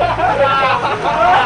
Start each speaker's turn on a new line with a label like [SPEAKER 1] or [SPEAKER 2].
[SPEAKER 1] Hahaha.